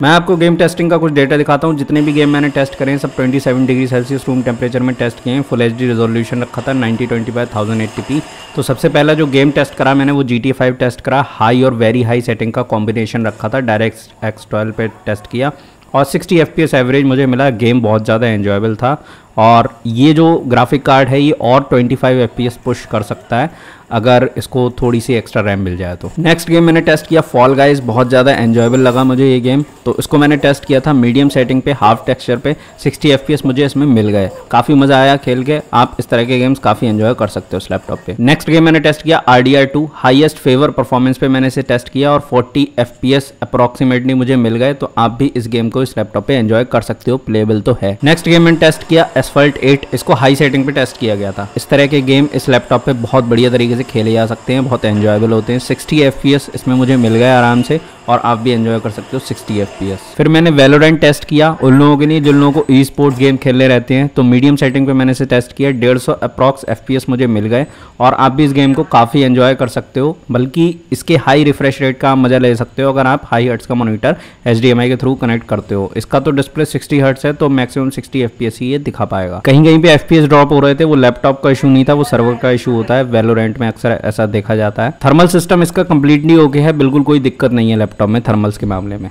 मैं आपको game testing का कुछ डेटा दिखाता हूँ। जितने भी गेम मैंने टेस्ट करें सब 27 डिग्री सेल्सियस रूम टेम्परेचर में टेस्ट किए हैं। फुल एच डी रेजोल्यूशन रखा था 90 ट्वेंटी बाई थाउज़ेंड तो सबसे पहला जो गेम टेस्ट करा मैंने, वो जी टी फाइव टेस्ट करा। हाई और वेरी हाई सेटिंग का कॉम्बिनेशन रखा था। डायरेक्ट एक्स ट्वेल्व पे टेस्ट किया। और 60 एफ़ एवरेज मुझे मिला। गेम बहुत ज़्यादा एन्जॉयबल था। और ये जो ग्राफिक कार्ड है, ये और 25 फाइव पुश कर सकता है, अगर इसको थोड़ी सी एक्स्ट्रा रैम मिल जाए तो। नेक्स्ट गेम मैंने टेस्ट किया फॉल गाइज़ बहुत ज़्यादा एन्जॉयबल लगा मुझे ये गेम तो इसको मैंने टेस्ट किया था मीडियम सेटिंग पे हाफ़ टेक्सचर पे 60 एफपीएस मुझे इसमें मिल गए। काफ़ी मज़ा आया खेल के, आप इस तरह के गेम्स काफ़ी एंजॉय कर सकते हो उस लैपटॉप पे। नेक्स्ट गेम मैंने टेस्ट किया R D two highest favour performance पे मैंने इसे टेस्ट किया और फोर्टी एफ़ पी एस मुझे मिल गए तो आप भी इस गेम को इस लैपटॉप पे एंजॉय कर सकते हो प्लेबल तो है। नेक्स्ट गेम मैंने टेस्ट किया एसफल्ट एट इसको हाई सेटिंग पे टेस्ट किया गया था। इस तरह के गेम इस लैपटॉप पे बहुत बढ़िया तरीके से खेले जा सकते हैं, बहुत एंजॉयबल होते हैं। 60 एफ़ इसमें मुझे मिल गया आराम से। और आप भी एंजॉय कर सकते हो 60 एफपीएस फिर मैंने वेलोरेंट टेस्ट किया उन लोगों के लिए जिन लोगों को ई स्पोर्ट्स गेम खेलने रहते हैं। तो मीडियम सेटिंग पे मैंने इसे टेस्ट किया, डेढ़ सौ अप्रॉक्स एफ़ मुझे मिल गए और आप भी इस गेम को काफ़ी एंजॉय कर सकते हो, बल्कि इसके हाई रिफ्रेश रेट का मज़ा ले सकते हो अगर आप हाई हर्ट्स का मोनीटर एच के थ्रू कनेक्ट करते हो। इसका तो डिस्प्ले सिक्सटी हर्ट्स है तो मैक्सिमम सिक्सटी एफ़ ही ये दिखा पाएगा। कहीं कहीं पे एफ़ ड्रॉप हो रहे थे, वो लैपटॉप का इशू नहीं था, वो सर्वर का इशू होता है। वेलोरेंट में अक्सर ऐसा देखा जाता है। थर्मल सिस्टम इसका कंप्लीटली ओके है, बिल्कुल कोई दिक्कत नहीं है लैपटॉप में थर्मल्स के मामले में।